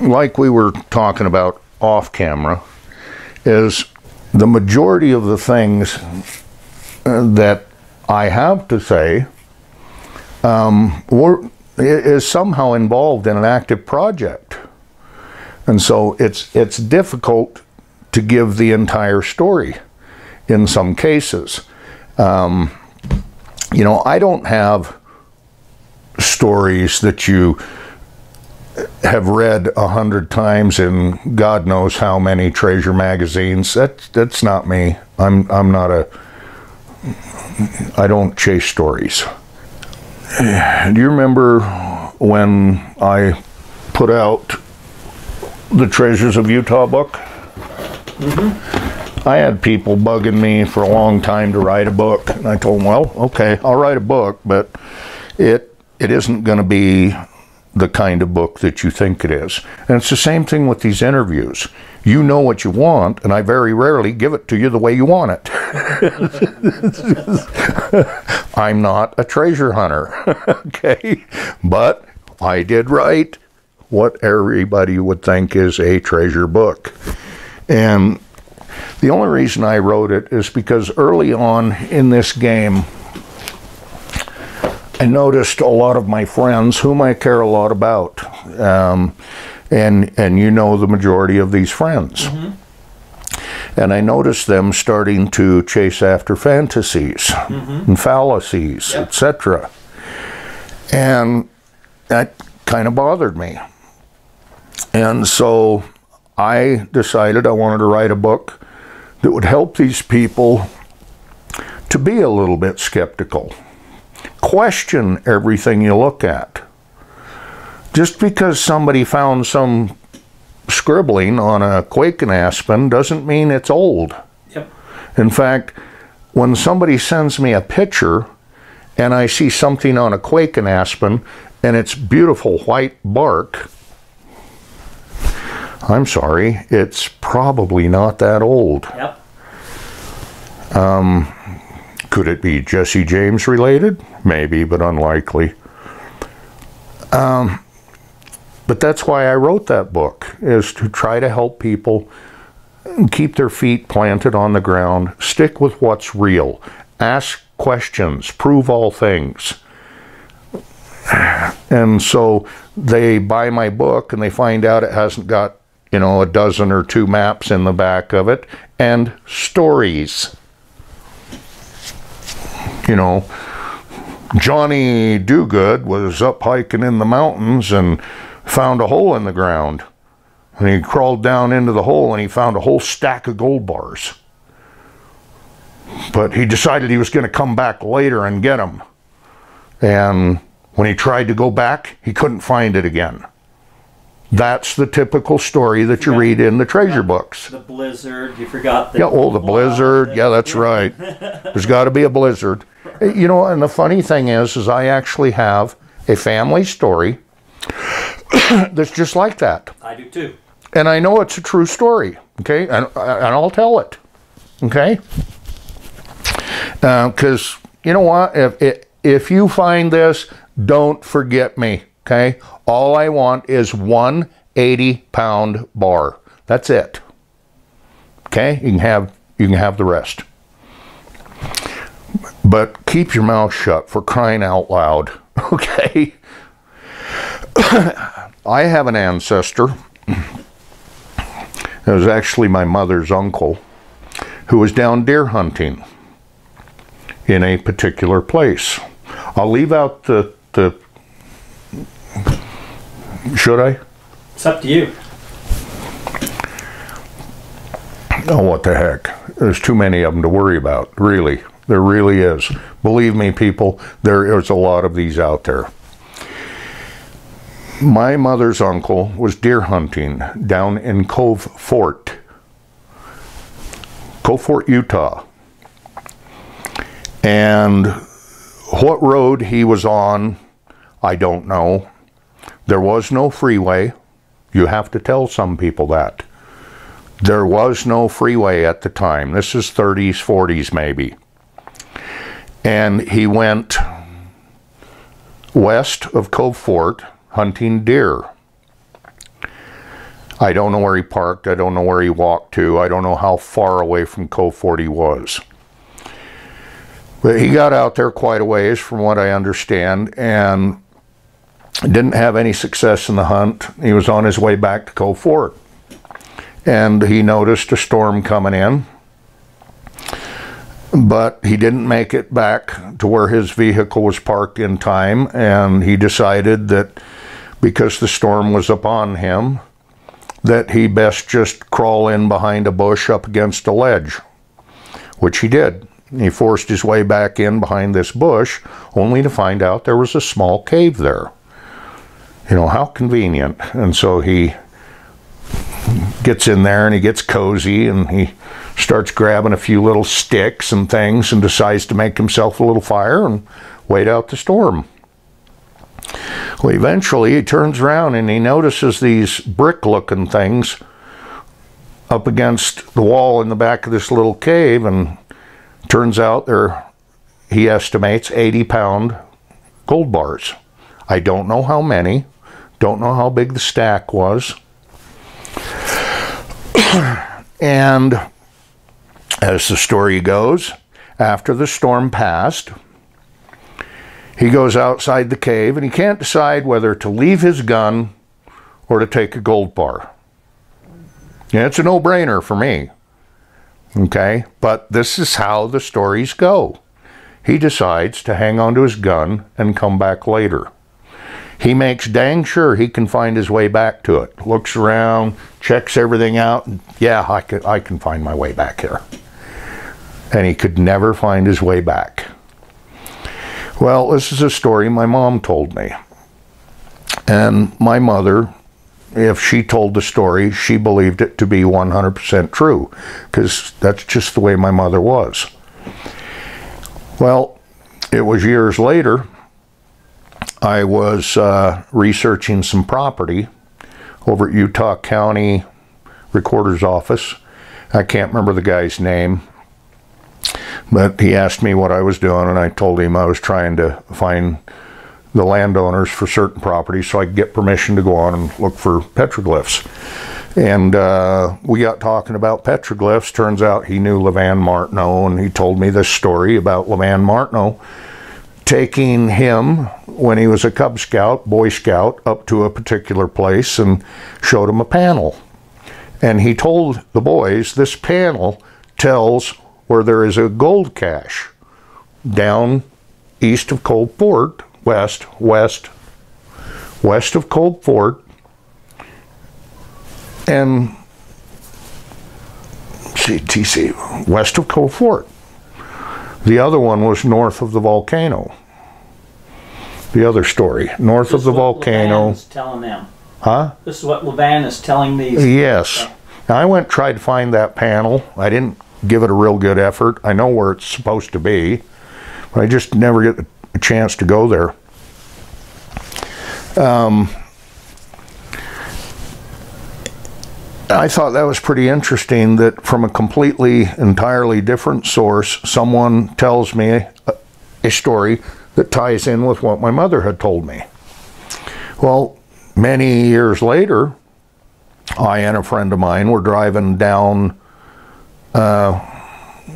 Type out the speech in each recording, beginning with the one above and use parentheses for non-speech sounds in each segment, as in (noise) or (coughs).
like we were talking about off camera, is the majority of the things uh, that I have to say um, is somehow involved in an active project. And so it's it's difficult to give the entire story in some cases. Um, you know, I don't have stories that you have read a hundred times in God knows how many treasure magazines. That's that's not me. I'm I'm not a. I don't chase stories. Do you remember when I put out the Treasures of Utah book? Mm-hmm. I had people bugging me for a long time to write a book, and I told them, "Well, okay, I'll write a book, but it it isn't going to be the kind of book that you think it is." And it's the same thing with these interviews. You know what you want, and I very rarely give it to you the way you want it. (laughs) I'm not a treasure hunter, (laughs) okay? But I did write what everybody would think is a treasure book. And the only reason I wrote it is because early on in this game, I noticed a lot of my friends, whom I care a lot about, um, and and you know the majority of these friends, and I noticed them starting to chase after fantasies and fallacies, Yep. etc. And that kind of bothered me. And so I decided I wanted to write a book that would help these people to be a little bit skeptical. Question everything you look at. Just because somebody found some scribbling on a Quaking aspen doesn't mean it's old. Yep. In fact, when somebody sends me a picture and I see something on a Quaking aspen and it's beautiful white bark, I'm sorry, it's probably not that old. Yep. Um, could it be Jesse James related? Maybe, but unlikely. Um, but that's why I wrote that book, is to try to help people keep their feet planted on the ground, stick with what's real, ask questions, prove all things. And so they buy my book and they find out it hasn't got, you know, a dozen or two maps in the back of it and stories. You know, Johnny Dogood was up hiking in the mountains and found a hole in the ground. And he crawled down into the hole and he found a whole stack of gold bars. But he decided he was going to come back later and get them. And when he tried to go back, he couldn't find it again. That's the typical story that you read in the treasure books. The blizzard. You forgot the. Yeah, oh, the blizzard. Yeah, that's right. (laughs) There's got to be a blizzard. You know, and the funny thing is, is I actually have a family story (coughs) that's just like that, I do too. and I know it's a true story. Okay, and and I'll tell it. Okay, uh, because you know what? If if you find this, don't forget me. Okay, all I want is one 80 pound bar. That's it. Okay, you can have you can have the rest. But keep your mouth shut for crying out loud. (laughs) Okay. (coughs) I have an ancestor. It was actually my mother's uncle who was down deer hunting in a particular place. I'll leave out the the should I? It's up to you. Oh, what the heck? There's too many of them to worry about, really. There really is. Believe me, people, there is a lot of these out there. My mother's uncle was deer hunting down in Cove Fort, Cove Fort, Utah. And what road he was on, I don't know. There was no freeway. You have to tell some people that. There was no freeway at the time. This is 30s, 40s, maybe. And he went west of Cove Fort hunting deer. I don't know where he parked. I don't know where he walked to. I don't know how far away from Cove Fort he was. But he got out there quite a ways, from what I understand, and didn't have any success in the hunt. He was on his way back to Cove Fort. And he noticed a storm coming in, but he didn't make it back to where his vehicle was parked in time. And he decided that because the storm was upon him, that he best just crawl in behind a bush up against a ledge, which he did. He forced his way back in behind this bush, only to find out there was a small cave there. You know, how convenient. And so he gets in there and he gets cozy and he starts grabbing a few little sticks and things and decides to make himself a little fire and wait out the storm. Well, eventually he turns around and he notices these brick looking things up against the wall in the back of this little cave and turns out they're he estimates 80 pound gold bars. I don't know how many, don't know how big the stack was. (coughs) and as the story goes, after the storm passed, he goes outside the cave and he can't decide whether to leave his gun or to take a gold bar. Yeah, it's a no brainer for me. Okay, but this is how the stories go. He decides to hang on to his gun and come back later. He makes dang sure he can find his way back to it. Looks around, checks everything out. And, yeah, I can, I can find my way back here. And he could never find his way back. Well, this is a story my mom told me. And my mother, if she told the story, she believed it to be 100% true, because that's just the way my mother was. Well, it was years later, I was uh, researching some property over at Utah County Recorder's Office. I can't remember the guy's name. But he asked me what I was doing, and I told him I was trying to find the landowners for certain properties so I could get permission to go on and look for petroglyphs. And uh, we got talking about petroglyphs. Turns out he knew LaVan Martineau, and he told me this story about LaVan Martineau taking him when he was a Cub Scout, Boy Scout, up to a particular place and showed him a panel. And he told the boys, this panel tells where there is a gold cache down east of Cove Fort, west, west, west of Cove Fort, and CTC, west of Cove Fort. The other one was north of the volcano. The other story, north This of the is what volcano. LaVan is telling them. Huh? This is what LaVan is telling these. Yes. Now, I went tried to find that panel. I didn't give it a real good effort. I know where it's supposed to be, but I just never get a chance to go there. Um, I thought that was pretty interesting that from a completely, entirely different source, someone tells me a, a story that ties in with what my mother had told me. Well, many years later, I and a friend of mine were driving down, uh,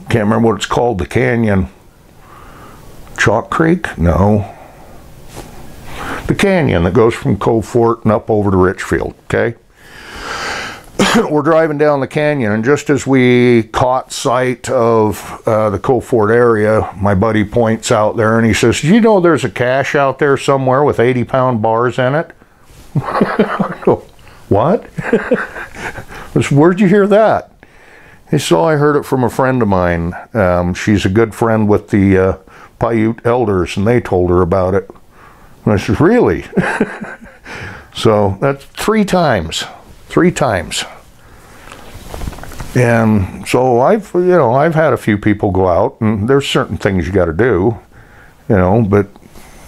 can't remember what it's called, the canyon. Chalk Creek? No. The canyon that goes from Cove Fort and up over to Richfield, okay? (coughs) we're driving down the canyon, and just as we caught sight of uh, the Cove Fort area, my buddy points out there and he says, "Do you know there's a cache out there somewhere with 80 pound bars in it?" (laughs) what? (laughs) Where'd you hear that? Oh, I heard it from a friend of mine. Um, she's a good friend with the uh, Paiute elders, and they told her about it. And I said, really? (laughs) so that's three times. Three times. And so I've, you know, I've had a few people go out, and there's certain things you got to do, you know, but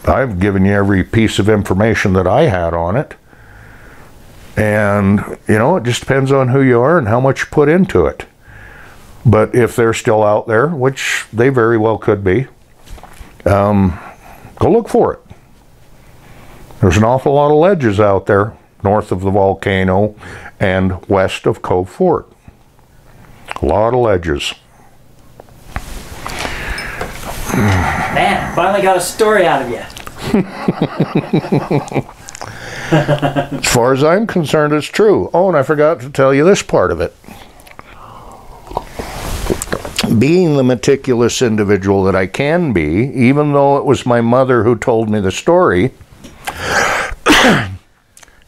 I've given you every piece of information that I had on it. And, you know, it just depends on who you are and how much you put into it. But if they're still out there, which they very well could be, um, go look for it. There's an awful lot of ledges out there. north of the volcano, and west of Cove Fort. A lot of ledges. Man, finally got a story out of you. (laughs) As far as I'm concerned, it's true. Oh, and I forgot to tell you this part of it. Being the meticulous individual that I can be, even though it was my mother who told me the story, (coughs)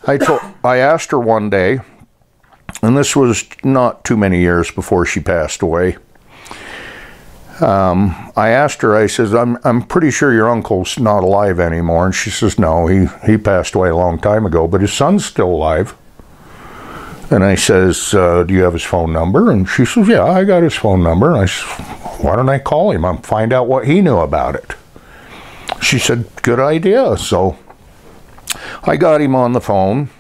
I told I asked her one day, and this was not too many years before she passed away. Um, I asked her, I says, I'm, I'm pretty sure your uncle's not alive anymore. And she says, No, he, he passed away a long time ago, but his son's still alive. And I says, uh, Do you have his phone number? And she says, Yeah, I got his phone number. And I says, Why don't I call him and find out what he knew about it? She said, Good idea. So I got him on the phone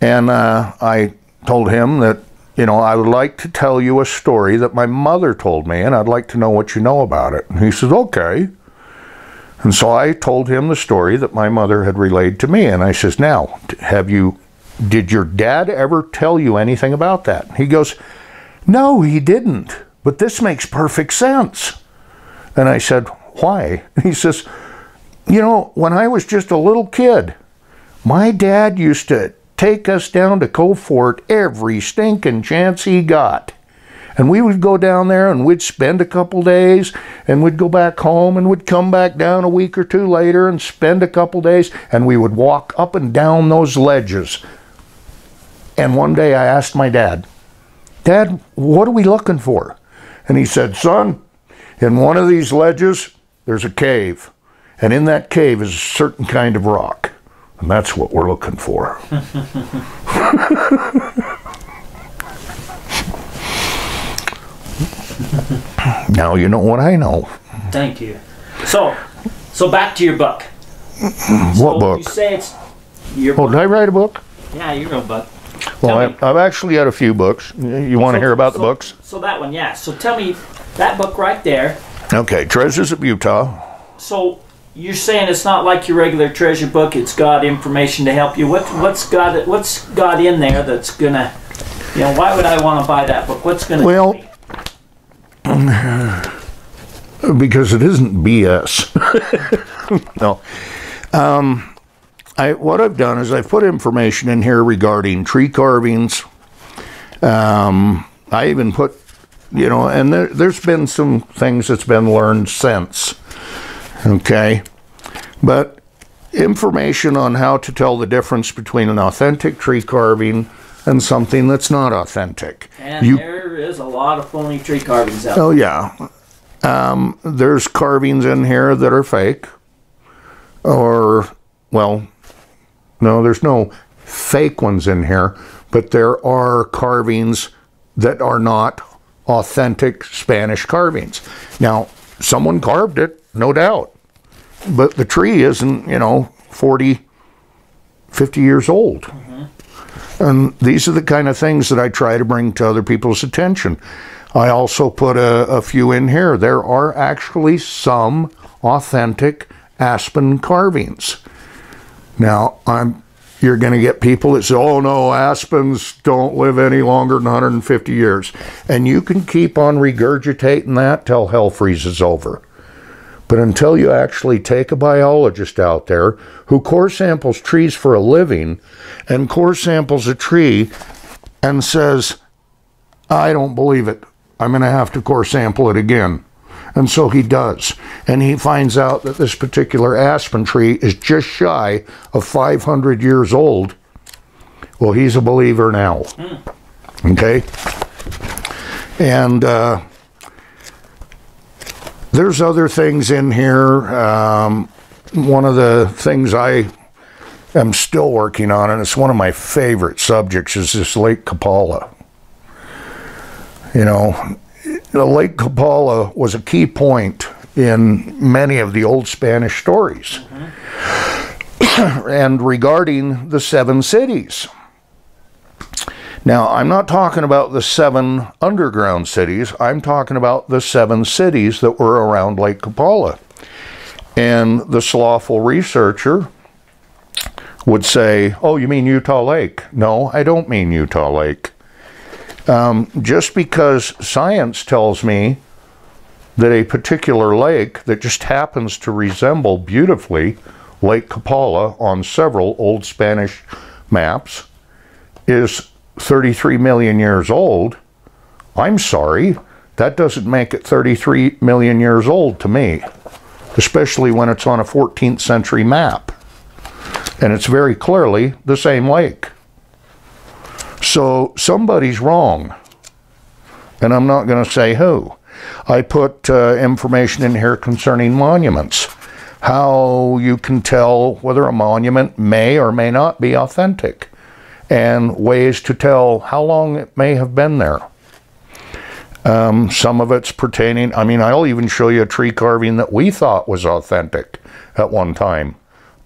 and uh, I told him that you know, I would like to tell you a story that my mother told me, and I'd like to know what you know about it. And he says, okay. And so I told him the story that my mother had relayed to me, and I says, now, have you, did your dad ever tell you anything about that? He goes, no, he didn't, but this makes perfect sense. And I said, why? (laughs) He says, you know, when I was just a little kid, my dad used to take us down to Cove Fort every stinking chance he got. And we would go down there and we'd spend a couple days and we'd go back home and we'd come back down a week or two later and spend a couple days and we would walk up and down those ledges. And one day I asked my dad, Dad, what are we looking for? And he said, Son, in one of these ledges, there's a cave. And in that cave is a certain kind of rock. And that's what we're looking for. (laughs) now you know what I know. Thank you. So, so back to your book. What So book? You say it's your Oh, book. did I write a book? Yeah, your real book. Well, I, I've actually had a few books. You want to So- hear about the books? So that one, yeah. So tell me that book right there. Okay, Treasures of Utah. So you're saying it's not like your regular treasure book. It's got information to help you. What what's got what's got in there that's gonna, you know, why would I want to buy that book? What's gonna Well- (sighs) because it isn't BS. (laughs) no. Um, I what I've done is I've put information in here regarding tree carvings. Um, I even put, you know, and there, there's been some things that's been learned since. Okay, but information on how to tell the difference between an authentic tree carving and something that's not authentic. And You- there is a lot of phony tree carvings out there. Oh yeah. Um, there's carvings in here that are fake, or well, no, there's no fake ones in here, but there are carvings that are not authentic Spanish carvings. Now, someone carved it, no doubt, but the tree isn't, you know, 40, 50 years old. Mm-hmm. And these are the kind of things that I try to bring to other people's attention. I also put a, a few in here. There are actually some authentic aspen carvings. Now, I'm you're going to get people that say, "Oh no, aspens don't live any longer than 150 years," and you can keep on regurgitating that till hell freezes over. But until you actually take a biologist out there who core samples trees for a living and core samples a tree and says, I don't believe it. I'm going to have to core sample it again. And so he does. And he finds out that this particular aspen tree is just shy of 500 years old. Well, he's a believer now. Okay? And uh, there's other things in here. Um, one of the things I am still working on, and it's one of my favorite subjects, is this Lake Copala. You know, (laughs) the Lake Copala was a key point in many of the old Spanish stories. Mm-hmm. (coughs) and regarding the seven cities. Now, I'm not talking about the seven underground cities. I'm talking about the seven cities that were around Lake Copala. And the slothful researcher would say, Oh, you mean Utah Lake? No, I don't mean Utah Lake. Um, just because science tells me that a particular lake that just happens to resemble beautifully Lake Copala on several old Spanish maps is 33 million years old, I'm sorry, that doesn't make it 33 million years old to me, especially when it's on a 14th century map. And it's very clearly the same lake. So somebody's wrong. And I'm not going to say who. I put uh, information in here concerning monuments. How you can tell whether a monument may or may not be authentic, and ways to tell how long it may have been there. Um, some of it's pertaining, I mean, I'll even show you a tree carving that we thought was authentic at one time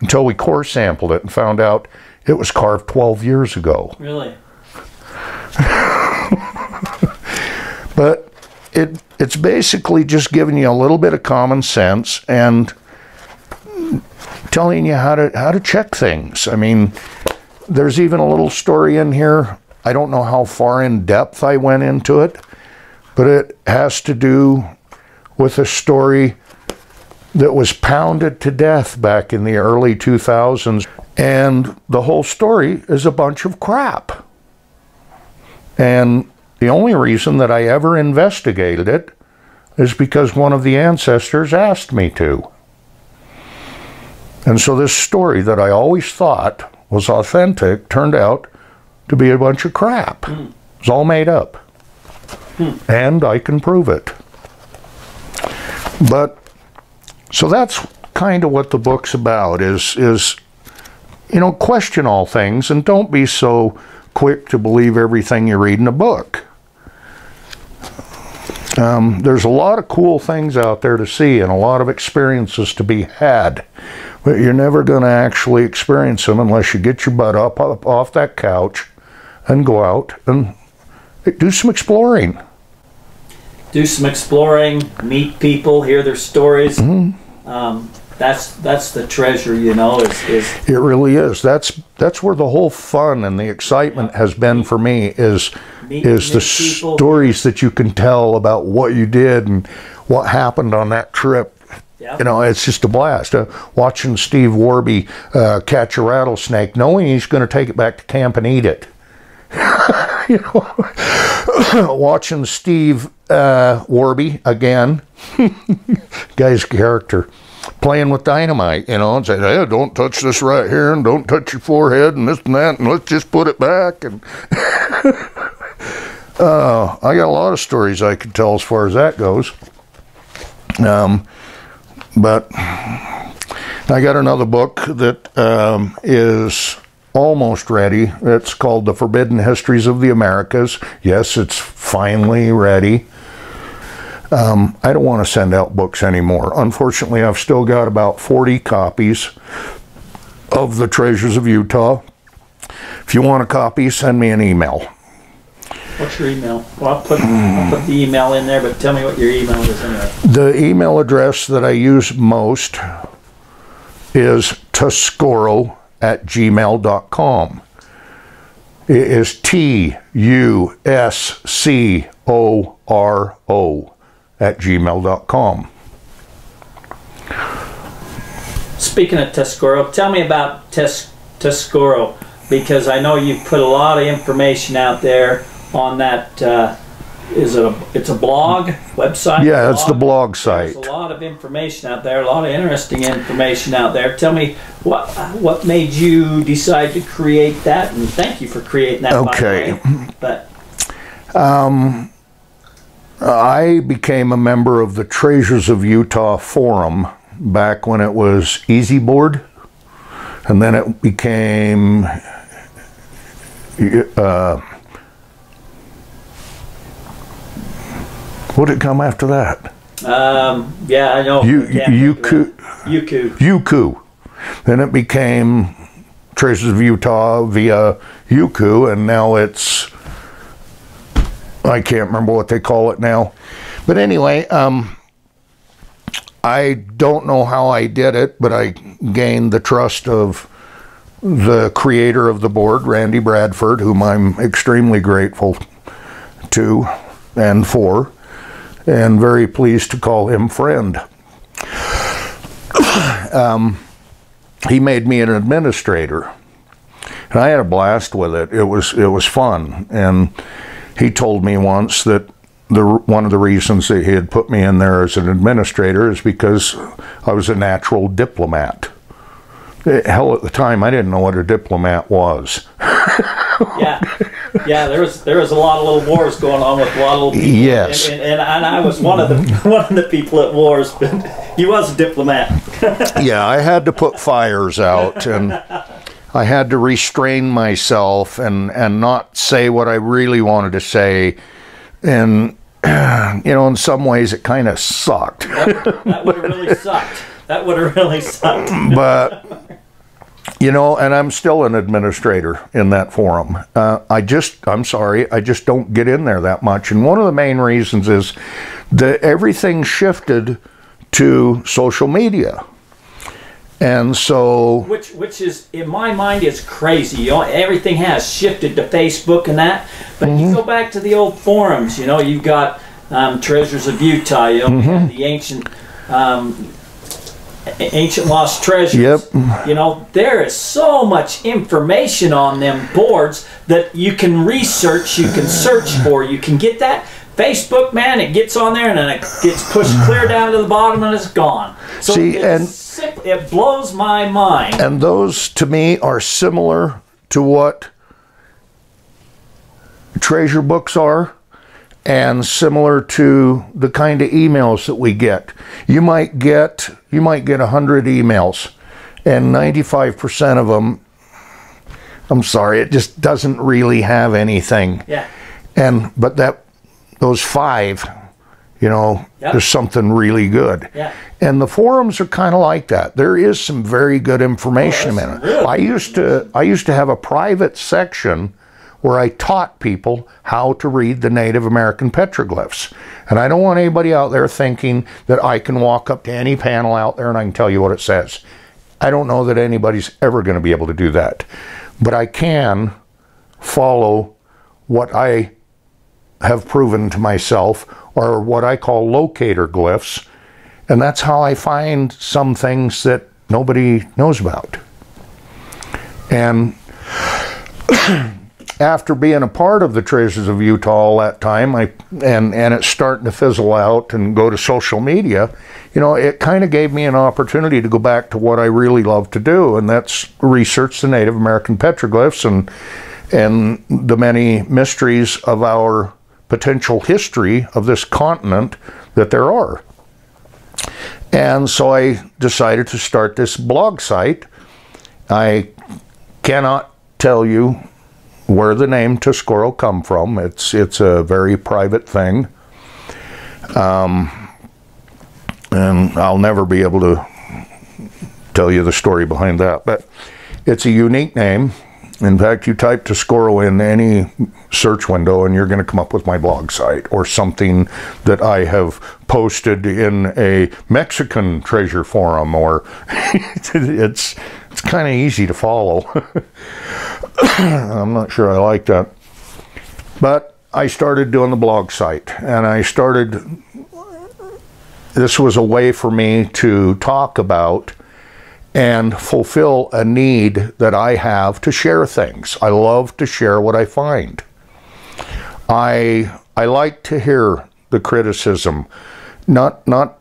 until we core sampled it and found out it was carved 12 years ago. Really? (laughs) But it it's basically just giving you a little bit of common sense and telling you how to how to check things. I mean, there's even a little story in here. I don't know how far in depth I went into it, but it has to do with a story that was pounded to death back in the early 2000s and the whole story is a bunch of crap. And the only reason that I ever investigated it is because one of the ancestors asked me to. And so this story that I always thought was authentic turned out to be a bunch of crap. Mm. It's all made up. Mm. And I can prove it. But so that's kind of what the book's about is is you know question all things and don't be so quick to believe everything you read in a book. Um, there's a lot of cool things out there to see and a lot of experiences to be had. But you're never going to actually experience them unless you get your butt up, up off that couch and go out and do some exploring. Do some exploring, meet people, hear their stories. Mm-hmm. Um, that's that's the treasure, you know. Is, is it really is? That's that's where the whole fun and the excitement has been for me. Is is the people. stories that you can tell about what you did and what happened on that trip. Yeah. You know, it's just a blast. Uh, watching Steve Warby uh, catch a rattlesnake, knowing he's going to take it back to camp and eat it. (laughs) you know, (coughs) watching Steve uh, Warby again, (laughs) guy's character playing with dynamite, you know, and say, hey, don't touch this right here and don't touch your forehead and this and that and let's just put it back. And (laughs) uh, I got a lot of stories I could tell as far as that goes. Um, but I got another book that um, is almost ready. It's called The Forbidden Histories of the Americas. Yes, it's finally ready. Um, I don't want to send out books anymore. Unfortunately, I've still got about 40 copies of The Treasures of Utah. If you want a copy, send me an email. What's your email? Well, I'll put, I'll put the email in there, but tell me what your email is anyway. The email address that I use most is tuscoro at gmail.com. It is T U S C O R O at gmail.com. Speaking of Tuscoro, tell me about Tes- Tuscoro because I know you've put a lot of information out there on that. Uh, is it a, it's a blog website? Yeah, it's the blog site. There's a lot of information out there, a lot of interesting information out there. Tell me what what made you decide to create that, and thank you for creating that. Okay, but um, I became a member of the Treasures of Utah Forum back when it was ezboard, and then it became. Uh, what did come after that? Um, yeah, I know. Yuku. Yuku. Yuku. Then it became Treasures of Utah via Yuku, and now it's I can't remember what they call it now. But anyway, um, I don't know how I did it, but I gained the trust of the creator of the board, Randy Bradford, whom I'm extremely grateful to and for, and very pleased to call him friend. (coughs) um, he made me an administrator, and I had a blast with it. It was it was fun, and he told me once that the one of the reasons that he had put me in there as an administrator is because I was a natural diplomat. Eh, hell, at the time, I didn't know what a diplomat was. (laughs) yeah, yeah. There was there was a lot of little wars going on with a lot of little people. Yes, and, and, and I was one of the (laughs) one of the people at wars, but he was a diplomat. (laughs) yeah, I had to put fires out, and I had to restrain myself and and not say what I really wanted to say, and (clears throat) you know, in some ways, it kind of sucked. that, that would have really sucked. That would have really sucked. (laughs) but you know, and I'm still an administrator in that forum. Uh, I just, I'm sorry, I just don't get in there that much. And one of the main reasons is that everything shifted to social media. And so, which which is in my mind is crazy. You know, everything has shifted to Facebook and that. But mm-hmm. you go back to the old forums. You know, you've got um, Treasures of Utah. You know, mm-hmm. the ancient um, ancient lost treasures. Yep. You know, there is so much information on them boards that you can research, you can search for, you can get that. Facebook, man, it gets on there and then it gets pushed clear (sighs) down to the bottom and it's gone. So See, and it blows my mind. And those to me are similar to what treasure books are and similar to the kind of emails that we get. You might get you might get 100 emails and 95% of them I'm sorry, it just doesn't really have anything. Yeah. And but that those 5 you know, yep. there's something really good. Yeah. And the forums are kind of like that. There is some very good information oh, in it. Really I used to I used to have a private section where I taught people how to read the Native American petroglyphs. And I don't want anybody out there thinking that I can walk up to any panel out there and I can tell you what it says. I don't know that anybody's ever going to be able to do that. But I can follow what I have proven to myself are what I call locator glyphs. And that's how I find some things that nobody knows about. And (coughs) after being a part of the Treasures of Utah all that time, I and and it's starting to fizzle out and go to social media, you know, it kind of gave me an opportunity to go back to what I really love to do, and that's research the Native American petroglyphs and and the many mysteries of our potential history of this continent that there are. And so I decided to start this blog site. I cannot tell you where the name Tuscoro come from. It's it's a very private thing, um, and I'll never be able to tell you the story behind that. But it's a unique name. In fact, you type Tuscoro in any search window, and you're going to come up with my blog site or something that I have posted in a Mexican treasure forum, or (laughs) it's it's kind of easy to follow. (coughs) I'm not sure I like that. But I started doing the blog site and I started, this was a way for me to talk about and fulfill a need that I have to share things. I love to share what I find. I I like to hear the criticism, not not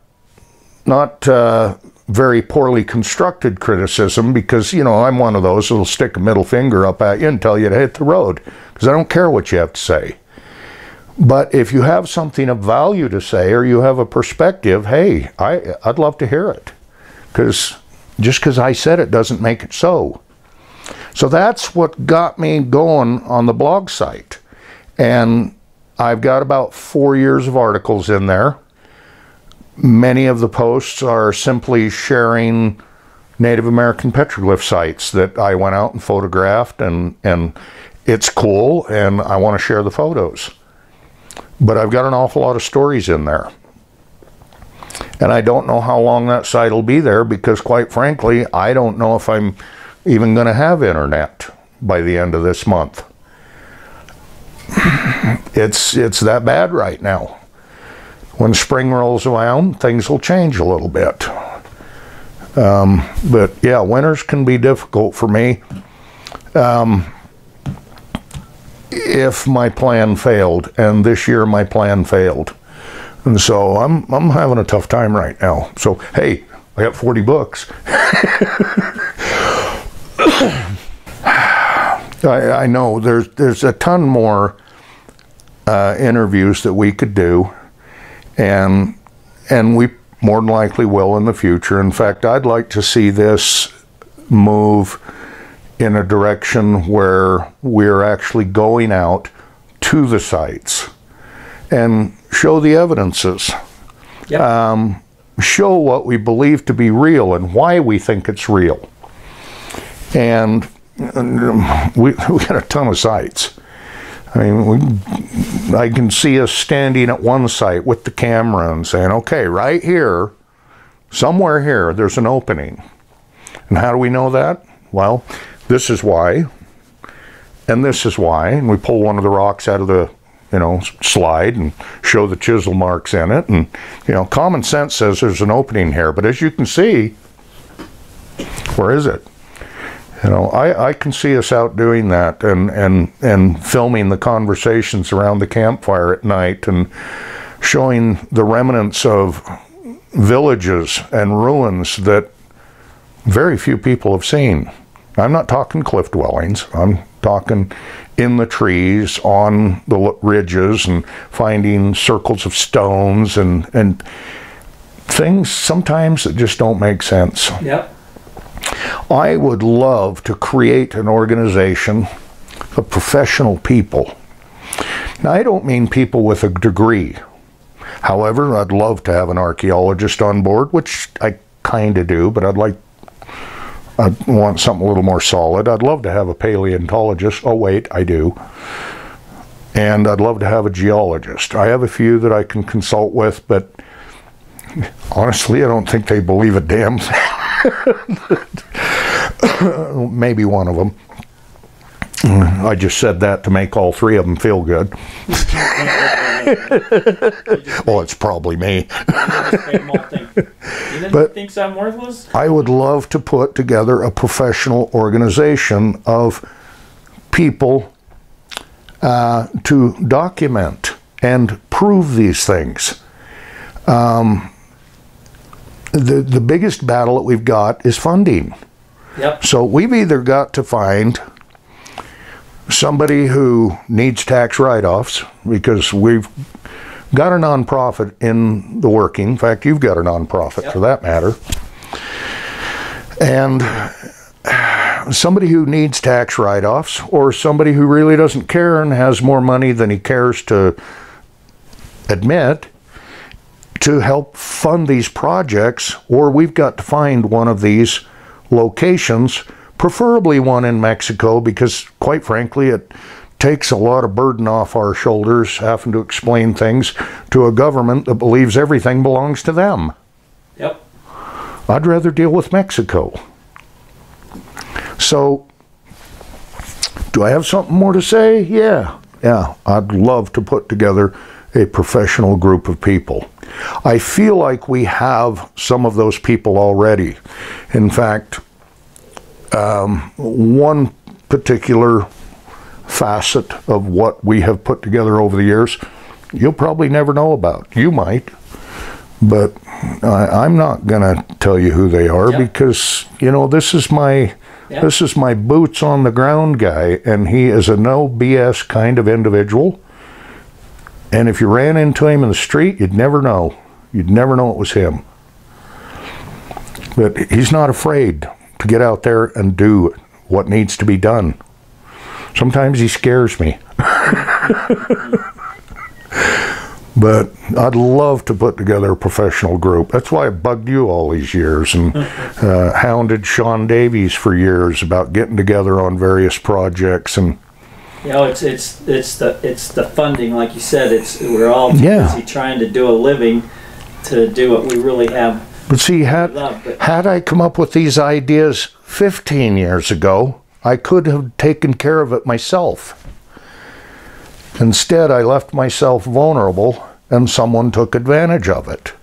not uh, very poorly constructed criticism because, you know, I'm one of those that'll stick a middle finger up at you and tell you to hit the road because I don't care what you have to say. But if you have something of value to say or you have a perspective, hey, I, I'd love to hear it because just because I said it doesn't make it so. So that's what got me going on the blog site. And I've got about four years of articles in there. Many of the posts are simply sharing Native American petroglyph sites that I went out and photographed and, and it's cool and I want to share the photos. But I've got an awful lot of stories in there. And I don't know how long that site will be there because quite frankly, I don't know if I'm even going to have internet by the end of this month. It's it's that bad right now. When spring rolls around, things will change a little bit. Um, but yeah, winters can be difficult for me. Um, if my plan failed, and this year my plan failed, and so I'm I'm having a tough time right now. So hey, I got 40 books. (coughs) I, I know there's there's a ton more uh, interviews that we could do, and and we more than likely will in the future. In fact, I'd like to see this move in a direction where we're actually going out to the sites and show the evidences. Yep. Um, show what we believe to be real and why we think it's real. And, um, we, (laughs) we got a ton of sites. I mean, we, I can see us standing at one site with the camera and saying, okay, right here, somewhere here, there's an opening. And how do we know that? Well, this is why, and this is why. And we pull one of the rocks out of the you know, slide and show the chisel marks in it. And, you know, common sense says there's an opening here. But as you can see, where is it? You know, I, I can see us out doing that and, and, and filming the conversations around the campfire at night and showing the remnants of villages and ruins that very few people have seen. I'm not talking cliff dwellings. I'm talking in the trees, on the ridges, and finding circles of stones and and things sometimes that just don't make sense. Yep. I would love to create an organization of professional people. Now, I don't mean people with a degree. However, I'd love to have an archaeologist on board, which I kind of do, but I'd like I want something a little more solid. I'd love to have a paleontologist. Oh, wait, I do. And I'd love to have a geologist. I have a few that I can consult with, but honestly, I don't think they believe a damn thing. (laughs) Maybe one of them. I just said that to make all three of them feel good. (laughs) well, it's probably me. But thinks I'm worthless. I would love to put together a professional organization of people uh, to document and prove these things. Um, the the biggest battle that we've got is funding. Yep. So we've either got to find somebody who needs tax write-offs because we've got a nonprofit in the working. In fact, you've got a nonprofit yep. for that matter. And somebody who needs tax write-offs or somebody who really doesn't care and has more money than he cares to admit to help fund these projects or we've got to find one of these locations preferably one in Mexico because, quite frankly, it takes a lot of burden off our shoulders having to explain things to a government that believes everything belongs to them. Yep. I'd rather deal with Mexico. So, do I have something more to say? Yeah. Yeah. I'd love to put together a professional group of people. I feel like we have some of those people already. In fact, um, one particular facet of what we have put together over the years, you'll probably never know about. You might, but I, am not going to tell you who they are yep. because you know this is my yep. this is my boots on the ground guy, and he is a no BS kind of individual. And if you ran into him in the street, you'd never know. You'd never know it was him. But he's not afraid to get out there and do what needs to be done. Sometimes he scares me. but I'd love to put together a professional group. That's why I bugged you all these years and uh, hounded Sean Davies for years about getting together on various projects and. You know, it's it's it's the it's the funding, like you said. It's we're all yeah. busy trying to do a living to do what we really have But see, had, Love it. had I come up with these ideas 15 years ago, I could have taken care of it myself. Instead, I left myself vulnerable and someone took advantage of it.